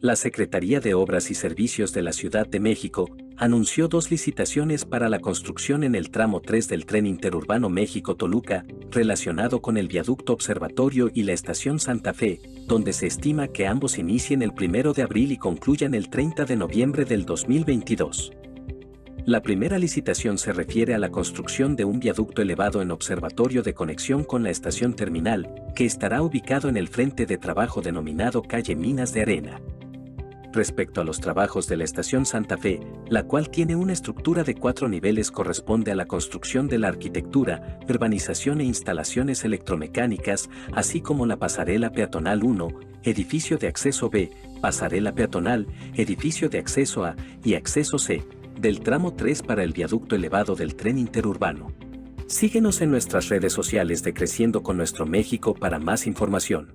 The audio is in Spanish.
la Secretaría de Obras y Servicios de la Ciudad de México anunció dos licitaciones para la construcción en el tramo 3 del tren interurbano México-Toluca, relacionado con el viaducto Observatorio y la estación Santa Fe, donde se estima que ambos inicien el 1 de abril y concluyan el 30 de noviembre del 2022. La primera licitación se refiere a la construcción de un viaducto elevado en observatorio de conexión con la estación terminal, que estará ubicado en el frente de trabajo denominado Calle Minas de Arena respecto a los trabajos de la estación Santa Fe, la cual tiene una estructura de cuatro niveles corresponde a la construcción de la arquitectura, urbanización e instalaciones electromecánicas, así como la pasarela peatonal 1, edificio de acceso B, pasarela peatonal, edificio de acceso A y acceso C, del tramo 3 para el viaducto elevado del tren interurbano. Síguenos en nuestras redes sociales de Creciendo con Nuestro México para más información.